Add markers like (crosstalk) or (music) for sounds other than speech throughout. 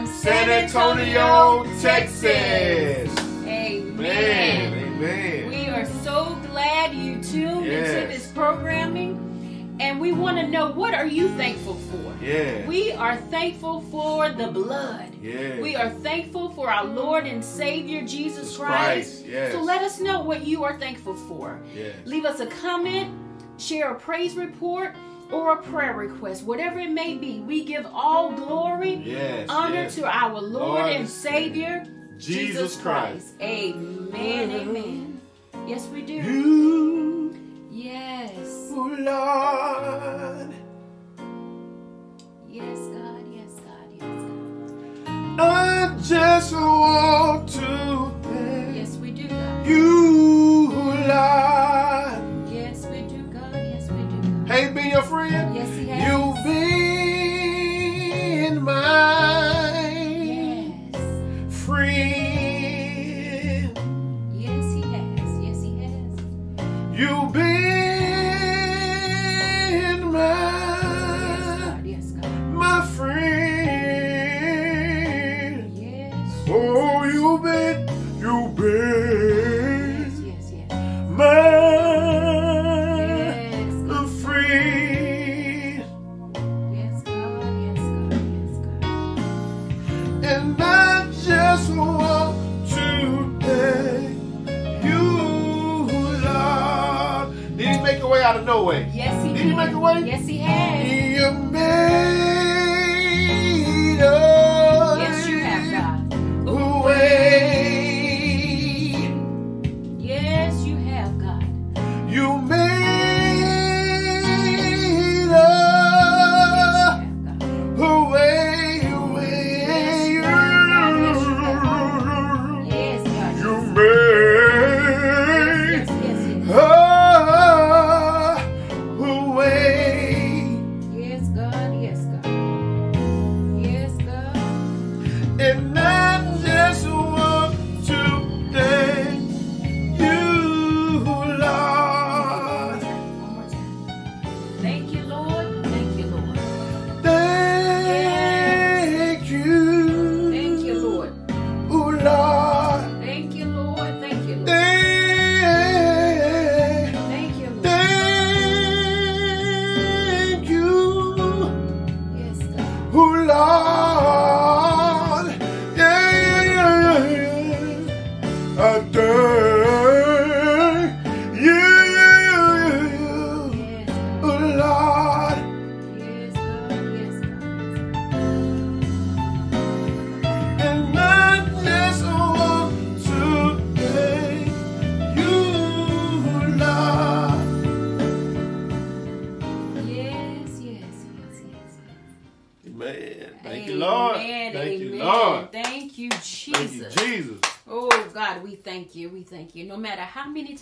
from San Antonio, Texas. Amen. Amen. We are so glad you tuned into Yes. this programming. And we want to know what are you thankful for? Yeah. We are thankful for the blood. yeah. We are thankful for our Lord and Savior Jesus Jesus Christ. Christ, yes. So let us know what you are thankful for. Yes. Leave us a comment, share a praise report, or a prayer request, whatever it may be. We give all glory, Yes. honor yes. to our Lord, Lord and Savior, Jesus Christ. Amen. Mm-hmm. Amen. Yes, we do. You, Yes. oh Lord, Yes, God. Yes, God. Yes, God. I just want to thank Yes, we do, God. you,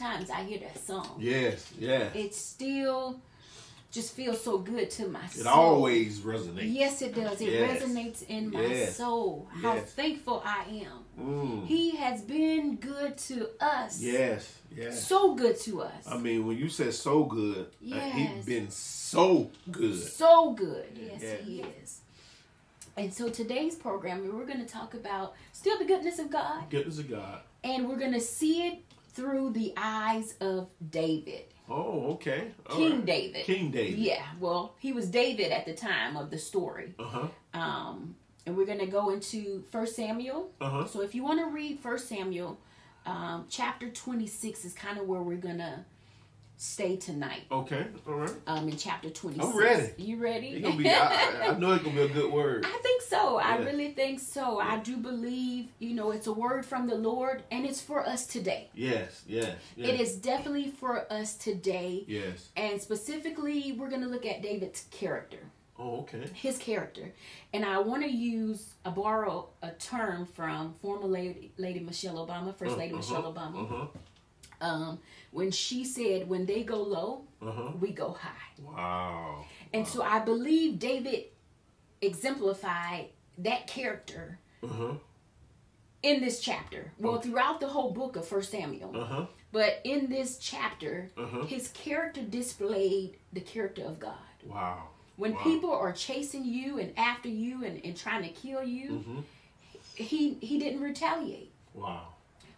times I hear that song, Yes, yes. it still just feels so good to my It soul. always resonates. Yes, it does. It Yes. resonates in my Yes. soul. How Yes. thankful I am. Mm. He has been good to us. Yes, yes. So good to us. I mean, when you said so good, uh, Yes. he's been so good. So good. Yes, Yes. he is. And so today's program, we're going to talk about still the goodness of God, Goodness of God. and we're going to see it through the eyes of David, Oh, okay. All King right. David. King David. Yeah, well, he was David at the time of the story. Uh huh. Um, and we're going to go into First Samuel. Uh huh. So if you want to read First Samuel, um, chapter 26 is kind of where we're going to stay tonight. Okay. All right. Um, in chapter 26. ready. You ready? It's gonna be. I, I know it's gonna be a good word. (laughs) I think so. I really think so. I do believe, you know, it's a word from the Lord and it's for us today. Yes. Yes. yes. It is definitely for us today. Yes. And specifically, we're going to look at David's character, Oh, okay. his character. And I want to use, I borrow a term from former Lady, Lady Michelle Obama, First Lady Michelle Obama, Uh huh. Um, when she said, when they go low, Uh huh. we go high. Wow. And so I believe David exemplified that character Uh huh. in this chapter. Well, throughout the whole book of First Samuel. But in this chapter, Uh-huh. his character displayed the character of God. Wow. When Wow. people are chasing you and after you and, and trying to kill you, Mm-hmm. he he didn't retaliate. Wow.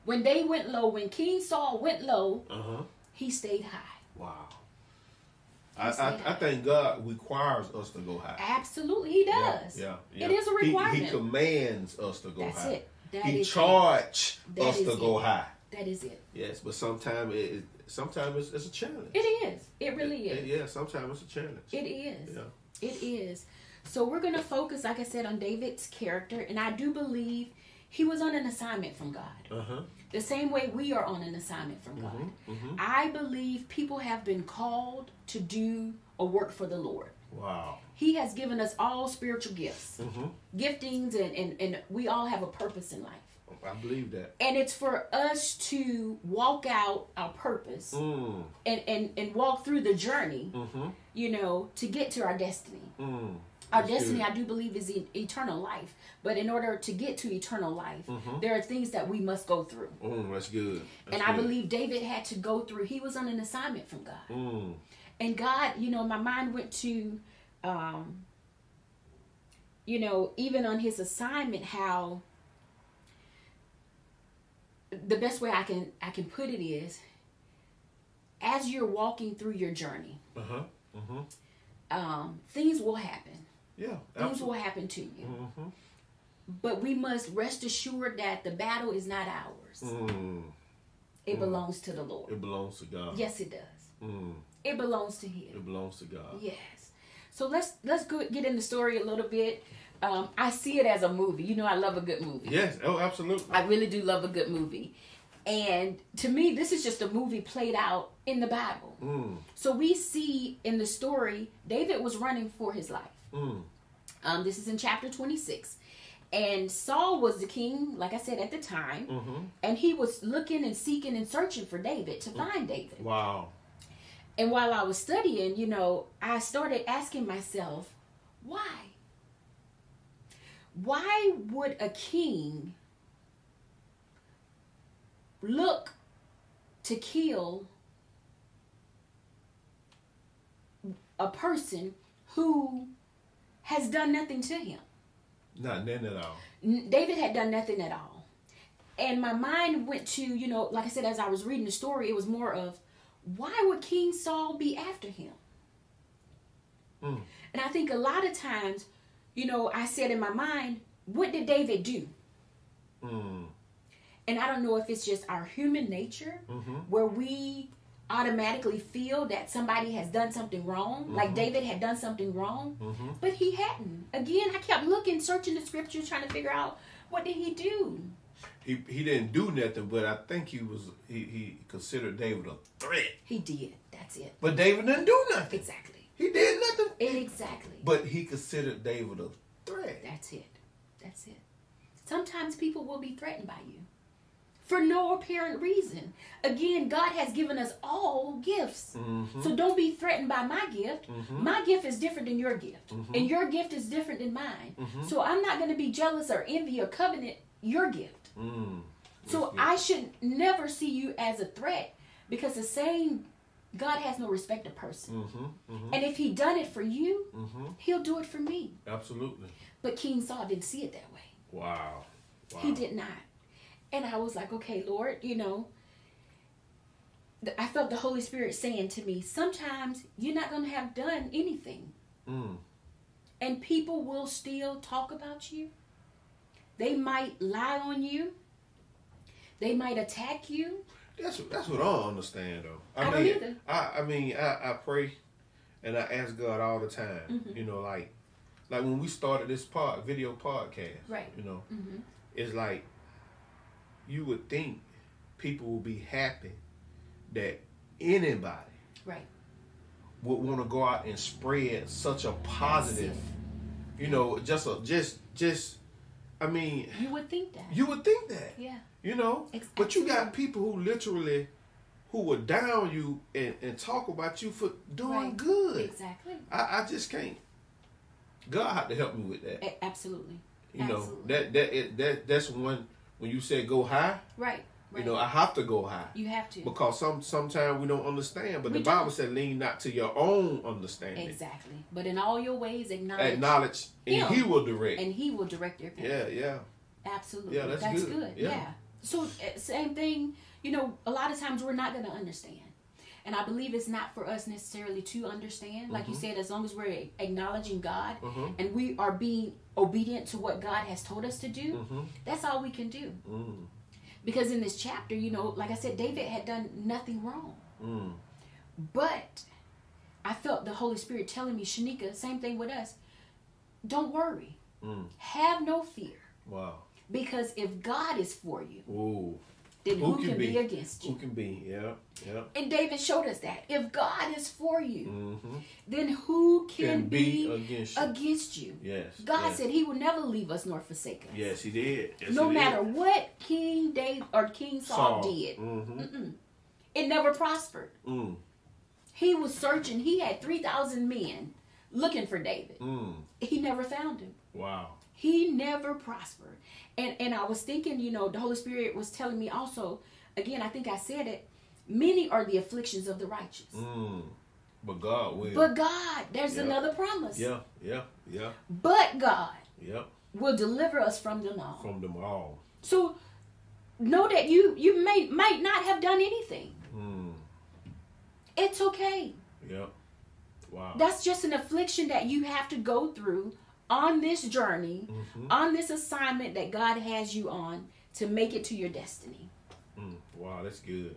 When they went low, when King Saul went low, Uh huh. he stayed high. Wow. I, I, I think God requires us to go high. Absolutely, he does. Yeah, yeah. It is a requirement. He, commands us to go high. That's high. it. That he is it. Us to go high. That is it. Yes, but sometimes it, it sometimes it's, it's a challenge. It is. It really It- is. yeah, sometimes it's a challenge. It is. Yeah. It is. So we're going to focus, like I said, on David's character. And I do believe he was on an assignment from God. Uh huh. The same way we are on an assignment from God. hmm I believe people have been called to do a work for the Lord. Wow. He has given us all spiritual gifts, hmm giftings, and, and, and we all have a purpose in life. I believe that. And it's for us to walk out our purpose Mm. and, and, and walk through the journey, Mm-hmm. you know, to get to our destiny. Mm. Our That's destiny, good. I do believe, is eternal life. But in order to get to eternal life, Mhm. there are things that we must go through. Mm, that's good. That's and I good. believe David had to go through, he was on an assignment from God. Mm. And God, you know, my mind went to, um, you know, even on his assignment, how the best way I can I can put it is, as you're walking through your journey, Uh huh. Mm-hmm. um, things will happen. Yeah. Things Absolutely. will happen to you. Mm-hmm. But we must rest assured that the battle is not ours. Mm. It belongs to the Lord. It belongs to God. Yes, it does. Mm. It belongs to Him. It belongs to God. Yes. So let's let's go get in the story a little bit. Um, I see it as a movie. You know, I love a good movie. Yes. Oh, absolutely. I really do love a good movie. And to me, this is just a movie played out in the Bible. Mm. So we see in the story, David was running for his life. Mm. Um, this is in chapter 26. And Saul was the king, like I said, at the time. Mm-hmm. And he was looking and seeking and searching for David to find David. Wow. And while I was studying, you know, I started asking myself, why? Why would a king look to kill a person who has done nothing to him? Not none at all. David had done nothing at all. And my mind went to, you know, like I said, as I was reading the story, it was more of why would King Saul be after him? Mm. And I think a lot of times, you know, I said in my mind, what did David do? Mm. And I don't know if it's just our human nature Mm-hmm. where we automatically feel that somebody has done something wrong, like David had done something wrong, Mm-hmm. but he hadn't. Again, I kept looking, searching the scriptures, trying to figure out what did he do? He he didn't do nothing, but I think he was he, he considered David a threat. He did. That's it. But David didn't do nothing. Exactly. He did nothing. Exactly. But he considered David a threat. That's it. That's it. Sometimes people will be threatened by you for no apparent reason. Again, God has given us all gifts. Mm-hmm. So don't be threatened by my gift. Mhm. My gift is different than your gift. Mhm. And your gift is different than mine. Mhm. So I'm not going to be jealous or envy or covenant your gift. Mm. So I should never see you as a threat because the same God has no respect of person. Mm-hmm. Mm-hmm. And if he done it for you, Mm-hmm. he'll do it for me. Absolutely. But King Saul didn't see it that way. Wow. Wow. He did not. And I was like, okay, Lord, you know, I felt the Holy Spirit saying to me, sometimes you're not going to have done anything. Mm. And people will still talk about you. They might lie on you. They might attack you. That's that's what I don't understand though. I, I mean, don't either. I I mean I, I pray and I ask God all the time. Mhm. You know, like like when we started this pod video podcast. Right. You know, hmm it's like you would think people would be happy that anybody Right. would want to go out and spread such a positive, you know, just a just just. I mean, You would think that. you would think that, yeah. you know, but you got people who literally who would down you and, and talk about you for doing Right. good. Exactly. I, I just can't. God had to help me with that. Absolutely. You know that that it, that that's one when you said go high. Right. You know, I have to go high You have to. because some sometimes we don't understand. But We the Bible don't. said, "Lean not to your own understanding, Exactly. But in all your ways, acknowledge, acknowledge, and He will direct." and He will direct your path. yeah, yeah, Absolutely. Yeah, that's good. Yeah. Yeah. So uh, same thing. You know, a lot of times we're not going to understand, and I believe it's not for us necessarily to understand. Like you Mhm. said, as long as we're acknowledging God uh-huh. and we are being obedient to what God has told us to do, Mm-hmm. that's all we can do. Mm, Because in this chapter, you know, like I said, David had done nothing wrong. mm, But I felt the Holy Spirit telling me, Shenica, same thing with us. Don't worry. mm. Have no fear. Wow. Because if God is for you, Ooh. Then Who who, can can, be? be? against you? Who can be? Yeah, yeah. And David showed us that. If God is for you, Mm-hmm. then who can, Can be be, against you. against you? Yes. God yes. said he will never leave us nor forsake us. Yes, he did. Yes, no he did. matter what King David or King Saul, did, Mm-hmm. it never prospered. Mm, He was searching. He had 3,000 men looking for David. mm. He never found him. Wow. He never prospered. And and I was thinking, you know, the Holy Spirit was telling me also, again, I think I said it, many are the afflictions of the righteous. Mm. But God will. But God, there's Yeah. another promise. yeah, yeah, yeah, But God yeah. will deliver us from them all. From them all. So know that you you may might not have done anything. Mm. It's okay. Yeah. Wow. That's just an affliction that you have to go through on this journey, mm-hmm. on this assignment that God has you on to make it to your destiny. Mm. Wow, that's good.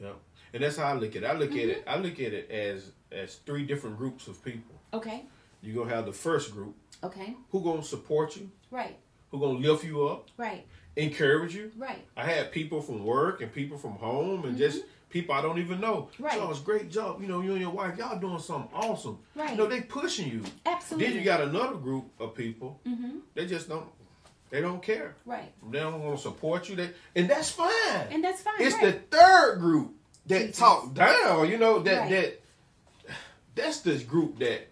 Yeah. And that's how I look at it. I look at it. I look at it as as three different groups of people. Okay. You're gonna have the first group Okay. who gonna support you, Right. who gonna lift you up, Right. encourage you. Right. I had people from work and people from home and just people I don't even know. Right. Charles, great job. You know, you and your wife, y'all doing something awesome. Right. You know, they pushing you. Absolutely. Then you got another group of people. Mm-hmm. They just don't. They don't care. Right. They don't want to support you. They, and that's fine. And that's fine. it's right. the third group that Jesus. talk down. You know that Right. that that's this group that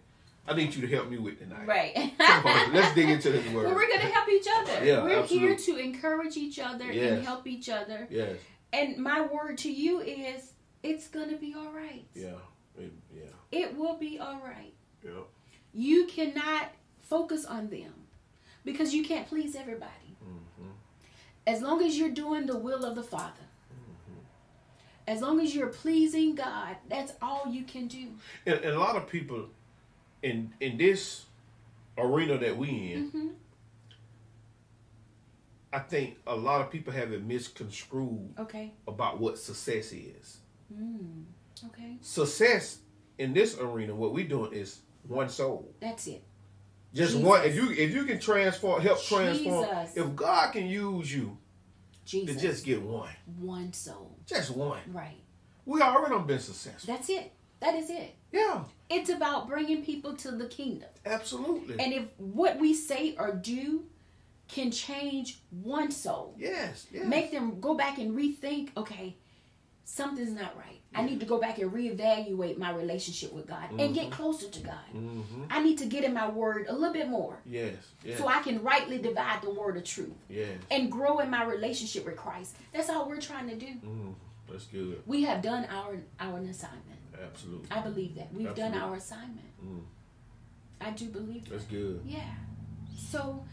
I need you to help me with tonight. Right. Come on, let's dig into this word. (laughs) Well, we're gonna help each other. Yeah, we're here to encourage each other Yes. and help each other. Yes. And my word to you is, it's gonna be all right. Yeah. It- yeah. It will be all right. Yeah. You cannot focus on them because you can't please everybody. hmm As long as you're doing the will of the Father, Mm-hmm. as long as you're pleasing God, that's all you can do. And, and a lot of people in in this arena that we in, hmm I think a lot of people have it misconstrued Okay. about what success is. Mm. Okay. Success in this arena, what we're doing is one soul. That's it. Just Jesus. one. If you if you can transform, help transform. Jesus. If God can use you Jesus. to just get one, one soul. just one, Right. we already been successful. That's it. That is it. Yeah, It's about bringing people to the kingdom. absolutely. And if what we say or do can change one soul, yes, yes. make them go back and rethink, okay, something's not right. I need to go back and reevaluate my relationship with God and get closer to God. hmm I need to get in my word a little bit more Yes, yes, so I can rightly divide the word of truth yes. and grow in my relationship with Christ. That's all we're trying to do. Mm, that's good. We have done our our assignment. Absolutely. I believe that. We've done our assignment. Mm, I do believe that. that's good. Yeah. So,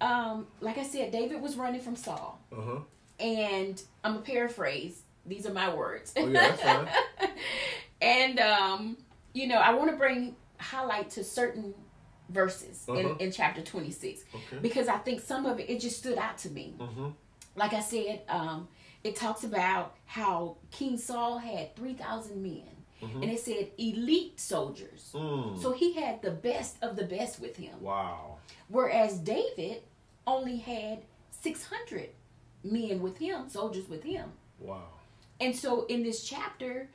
um, like I said, David was running from Saul. Uh huh. And I'm a paraphrase. These are my words. Oh, yeah, that's fine. (laughs) and um, you know, I want to bring highlight to certain verses Uh-huh. in, in chapter 26 Okay. because I think some of it it just stood out to me. Mm-hmm. Like I said, um, it talks about how King Saul had 3,000 men. Mhm. And it said elite soldiers. Mm. So he had the best of the best with him. wow. Whereas David only had 600 men with him, soldiers with him. Wow. And so in this chapter,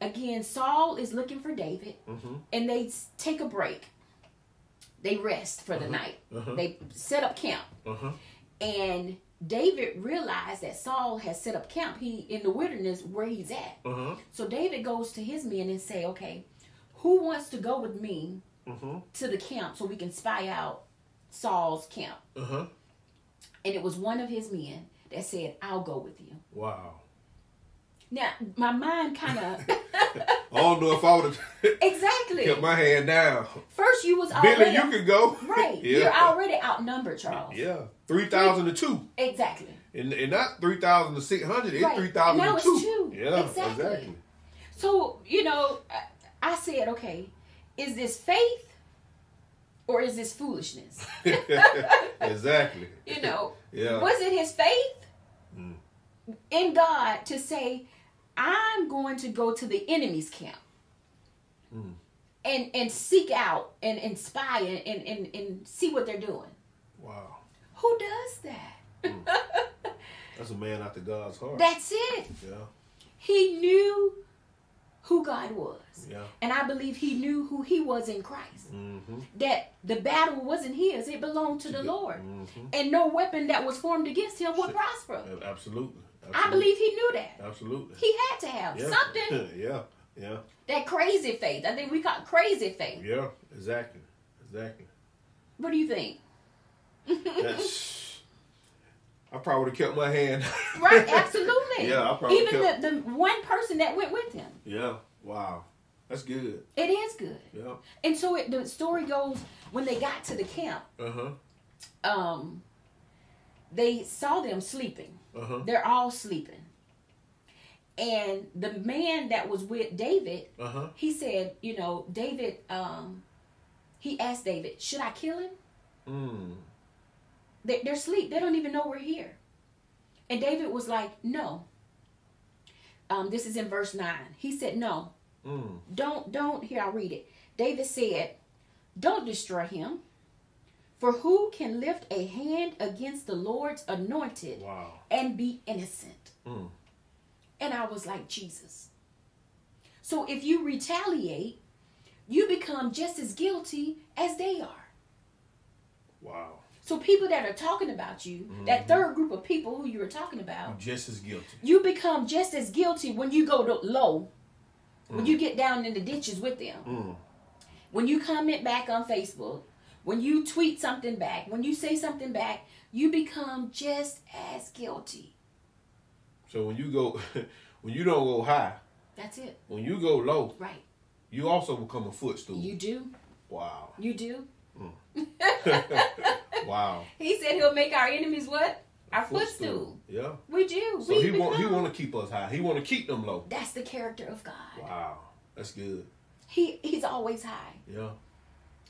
again, Saul is looking for David Mm-hmm. and they take a break. They rest for the Uh-huh. night. Uh-huh. They set up camp. Uh-huh. And David realized that Saul has set up camp he in the wilderness where he's at. Uh-huh. So David goes to his men and say, "Okay, who wants to go with me Mm-hmm. to the camp so we can spy out Saul's camp?" Uh-huh. and it was one of his men that said, I'll go with you. Wow. Now, my mind kind of. (laughs) (laughs) I don't know if I would have (laughs) exactly. kept my hand down. First, you was already. Billy, you could go. Right. yeah. You're already outnumbered, Charles. Yeah. 3,000 to 2. Exactly. And, and not 3,000 to 600. It's Right. 3,000 Now to it's 2. Yeah, Exactly. exactly. So, you know, I- I said, okay, is this faith or is this foolishness? (laughs) exactly. (laughs) You know, Yeah. was it his faith Mm. in God to say, I'm going to go to the enemy's camp Mm. and and seek out and, and spy and, and, and, and see what they're doing? Wow. Who does that? (laughs) That's a man after God's heart. That's it. yeah. He knew who God was. Yeah. And I believe he knew who he was in Christ. Mm-hmm. That the battle wasn't his, it belonged to the Lord. Mm-hmm. And no weapon that was formed against him would prosper. Absolutely. I believe he knew that. Absolutely. He had to have Yeah. something. (laughs) yeah. Yeah. That crazy faith. I think we call it crazy faith. Yeah. Exactly. Exactly. What do you think? (laughs) That's, I probably would have kept my hand. (laughs) Right, absolutely. Yeah, I probably Even kept- the, the one person that went with him. yeah. Wow. That's good. It is good. Yeah. And so it, the story goes when they got to the camp, Uh huh. um, they saw them sleeping. Uh huh. They're all sleeping. And the man that was with David, Uh huh. he said, you know, David, um, he asked David, should I kill him? Mm. They, they're asleep. They don't even know we're here. And David was like, no. Um, this is in verse 9. He said, no, Mm. don't, don't. Here, I'll read it. David said, don't destroy him. For who can lift a hand against the Lord's anointed Wow. and be innocent? Mm. And I was like, Jesus. So if you retaliate, you become just as guilty as they are. Wow. So people that are talking about you, that mm-hmm. third group of people who you were talking about, I'm just as guilty. you become just as guilty when you go low, when you mm. get down in the ditches with them, Mm. when you comment back on Facebook, when you tweet something back, when you say something back, you become just as guilty. So when you go, (laughs) when you don't go high, That's it. when you go low, Right. you also become a footstool. You do. wow. You do. Mm. (laughs) (laughs) (laughs) Wow. He said he'll make our enemies what? Our footstool. Yeah. We do. So we he want he want to keep us high. He want to keep them low. That's the character of God. Wow. That's good. He he's always high. Yeah.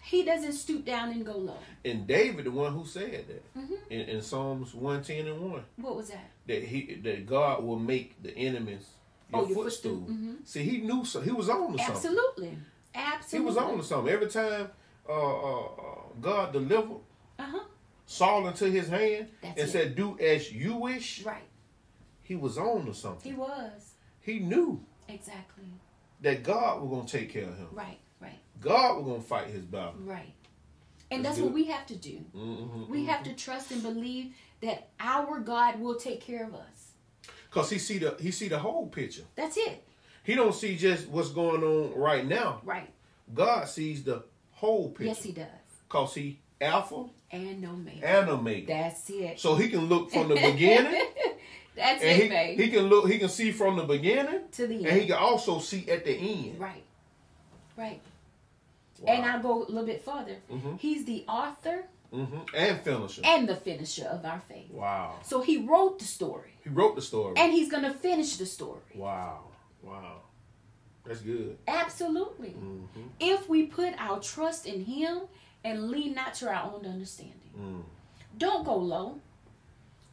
He doesn't stoop down and go low. And David, the one who said that hmm in, in Psalms one ten and one, What was that? that he that God will make the enemies your, Oh, your footstool. footstool. Mhm. See, he knew so he was on to something. Absolutely. Absolutely. He was on to something. Every time uh, uh, uh, God delivered Uh huh. Saul into his hand That's and it. said, "Do as you wish," Right. he was on to something. He was. He knew Exactly. that God was gonna take care of him. Right. Right. God was gonna fight his battle. Right. And That's that's what we have to do. Mm-hmm, We have to trust and believe that our God will take care of us. Cause he see the he see the whole picture. That's it. He don't see just what's going on right now. Right. God sees the whole picture. Yes, he does. Cause he Alpha And no man. and Omega. That's it. So he can look from the (laughs) beginning, That's and it, babe. he, he can look. He can see from the beginning, to the end, and he can also see at the end. right. Right. Wow. And I'll go a little bit further. Mhm. He's the author hmm And finisher. and the finisher of our faith. wow. So he wrote the story. He wrote the story. And he's going to finish the story. wow. Wow. That's good. Absolutely. hmm If we put our trust in him and lean not to our own understanding. Mm. Don't go low.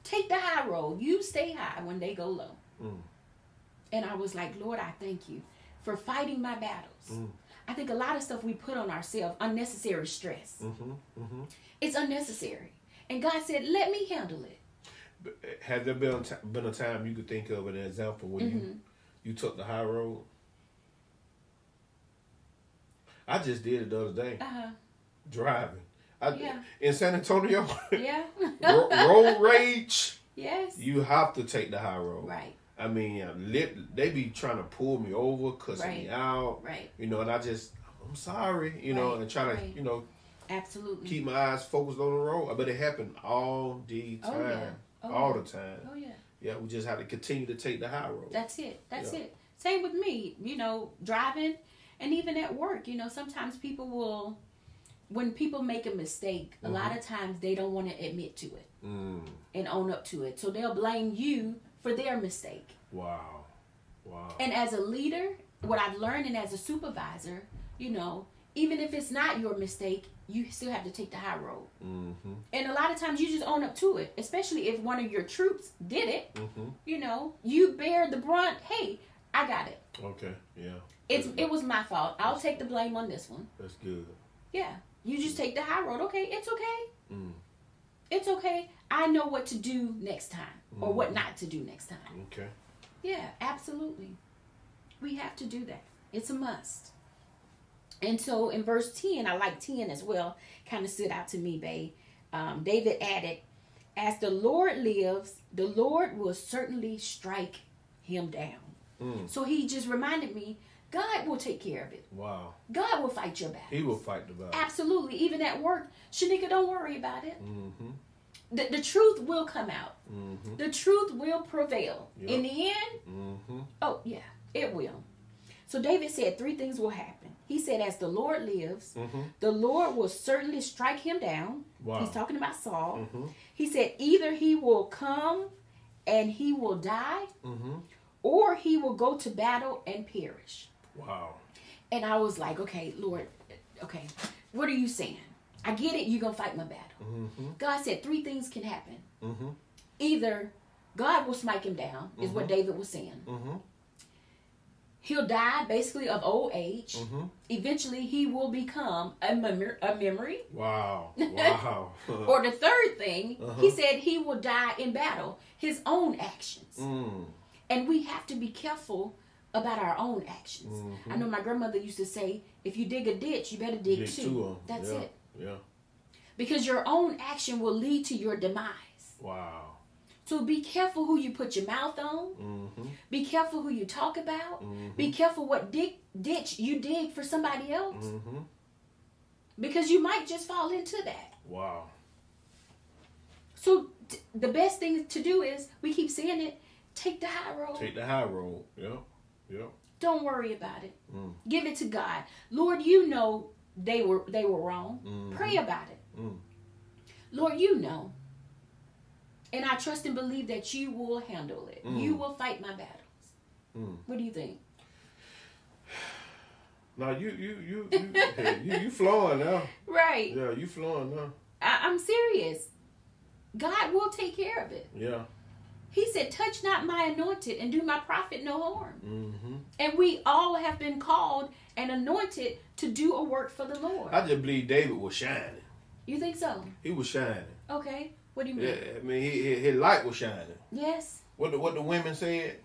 Take the high road. You stay high when they go low. Mm. And I was like, Lord, I thank you for fighting my battles. Mm. I think a lot of stuff we put on ourselves, unnecessary stress. hmm hmm It's unnecessary. And God said, let me handle it. Has there been a been a time you could think of an example when Mm-hmm. you you took the high road? I just did it the other day, Uh-huh. Driving. I, Yeah. In San Antonio, (laughs) Yeah. (laughs) road rage. yes. You have to take the high road. Right. I mean, uh, lit, they be trying to pull me over, cussing me out. Right. You know, and I just, I'm sorry, you know, and try to, right. you know, Absolutely. keep my eyes focused on the road. But it happened all the time. oh, yeah. Oh, all yeah. the time. Oh yeah. Yeah, we just have to continue to take the high road. That's it. That's Yeah. it. Same with me, you know, driving and even at work, you know, sometimes people will when people make a mistake, a lot of times they don't want to admit to it Mm, and own up to it. So they'll blame you for their mistake. wow, wow. And as a leader, what I've learned and as a supervisor, you know, even if it's not your mistake, you still have to take the high road. mm-hmm, And a lot of times you just own up to it, especially if one of your troops did it. mm-hmm. You know, you bear the brunt. Hey, I got it. Okay, yeah. It's it was my fault. I'll take the blame on this one. That's good. Yeah, you just take the high road. Okay, it's okay. Mm, It's okay. I know what to do next time or what not to do next time. okay. Yeah, absolutely. We have to do that. It's a must. And so in verse 10, I like 10 as well, kind of stood out to me, babe. Um, David added, As the Lord lives, the Lord will certainly strike him down. Mm, So he just reminded me, God will take care of it. wow. God will fight your battle. He will fight the battle. Absolutely. Even at work, Shenica, don't worry about it. Mm-hmm, The, the truth will come out. mm-hmm, The truth will prevail. Yep. In the end, mm-hmm. Oh, yeah, it will. So David said three things will happen. He said, As the Lord lives, Mm-hmm. the Lord will certainly strike him down. Wow. He's talking about Saul. Mm-hmm, He said, Either he will come and he will die, mm-hmm. or he will go to battle and perish. Wow. And I was like, Okay, Lord, okay, what are you saying? I get it, you're going to fight my battle. Mm-hmm, God said three things can happen. mm-hmm, Either God will smite him down, is what David was saying. mm-hmm, He'll die basically of old age. mm-hmm. eventually he will become a, mem- a memory. Wow. (laughs) Wow. (laughs) Or the third thing, Uh-huh. he said he will die in battle, his own actions. mm, And we have to be careful about our own actions. Mhm. I know my grandmother used to say, if you dig a ditch, you better dig, Dig two. two. That's yeah. it. Yeah. Because your own action will lead to your demise. Wow. So be careful who you put your mouth on. Mm-hmm. Be careful who you talk about. Mhm. Be careful what dig- ditch you dig for somebody else. Mm-hmm. Because you might just fall into that. Wow. So t- the best thing to do is we keep saying it. Take the high road. Take the high road. Yeah. Yeah. Don't worry about it. Mm. Give it to God. Lord, you know they were they were wrong. Mhm. Pray about it. Mm. Lord, you know. And I trust and believe that you will handle it. Mm. You will fight my battles. Mm. What do you think? (sighs) Now you you you you hey, you, you flowing now. (laughs) Right. Yeah, you flowing now. I, I'm serious. God will take care of it. Yeah. He said, Touch not my anointed and do my prophet no harm. Mm-hmm. And we all have been called and anointed to do a work for the Lord. I just believe David was shining. You think so? He was shining. Okay. What do you mean? Yeah, I mean, his light was shining. Yes, What the, what the women said?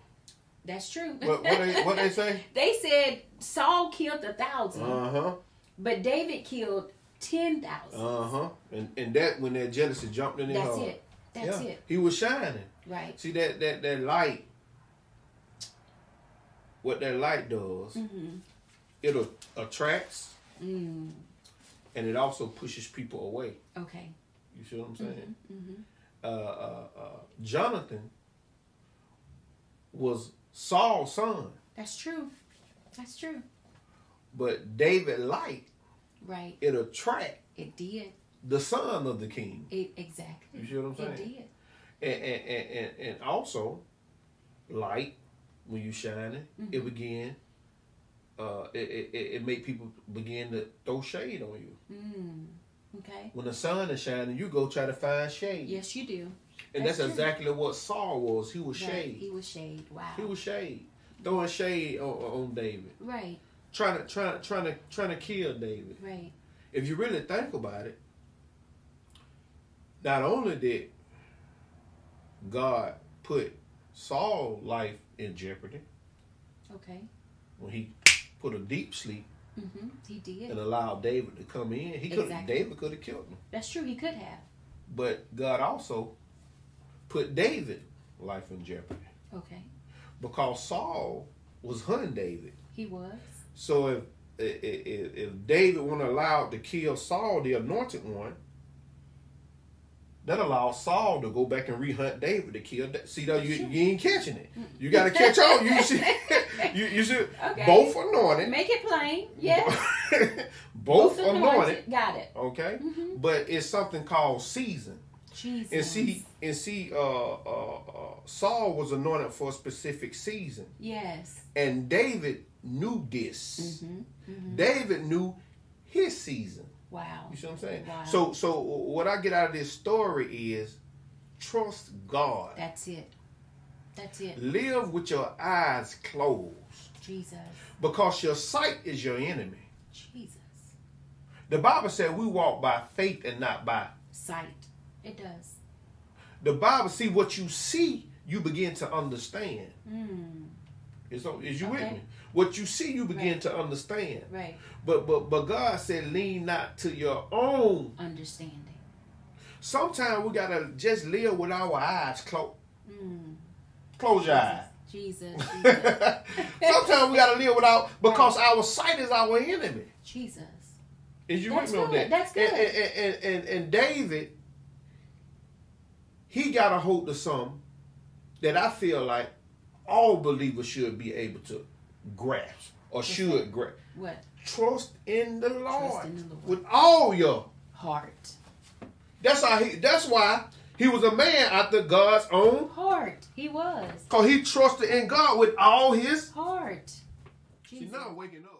that's true. What, what they what they say? (laughs) they said Saul killed a thousand, Uh huh. but David killed ten thousand. Uh huh. And and that when that jealousy jumped in his that's heart. it. That's yeah. it. He was shining. Right. See that that that light. What that light does, Mm-hmm. it attracts Mm. and it also pushes people away. Okay. You see what I'm saying? Mm-hmm. Uh, uh, uh, Jonathan was Saul's son, That's true. That's true. but David light Right. it attract It did. The son of the king. It exactly. You see what I'm saying? It did. And and, and, and, and also light when you shining, it begin. Uh, it, it, it it make people begin to throw shade on you. Mm. Okay. When the sun is shining, you go try to find shade. Yes, you do. and that's that's, exactly what Saul was. He was Right. shade. He was shade. Wow. He was shade, throwing shade on, on David, right. trying to trying trying to trying to kill David. Right. If you really think about it, not only did God put Saul's life in jeopardy Okay. when he put a deep sleep Mm-hmm. He did. and allowed David to come in, he could Exactly. David could have killed him. That's true. He could have. But God also put David life in jeopardy Okay. because Saul was hunting David. He was. So if if, if if David wasn't allowed to kill Saul, the anointed one, that allowed Saul to go back and rehunt David to kill. Da- See, though you, you ain't catching it. You got to catch on. You (laughs) see, you, you should Okay. both anointed. Make it plain. Yes. (laughs) both anointed. Got it. Okay, Mhm. but it's something called season. Jesus. And see, and see, uh, uh, uh, Saul was anointed for a specific season, Yes. and David knew this. hmm David knew his season. Wow. You see what I'm saying? Wow. So, so what I get out of this story is trust God. That's it. That's it. Live with your eyes closed, Jesus. because your sight is your enemy. Jesus. The Bible said we walk by faith and not by Sight. It does. the Bible. See what you see, you begin to understand. Mm. Is, is you with me? What you see, you begin Right. to understand. Right. But but but God said, lean not to your own. Understanding. Sometimes we gotta just live with our eyes closed. Mm. Close your eyes. Jesus. (laughs) Jesus. Sometimes we gotta live without because our sight is our enemy. Jesus. Is you That's with me on that? That's good. And, and, and, and, and David, he got a hold of some that I feel like all believers should be able to grasp or should grasp. What? Trust in the Lord in the Lord. with all your. Heart. That's how he. That's why he was a man after God's own. Heart. He was. Cause he trusted in God with all his. Heart. Jesus. now I'm waking up.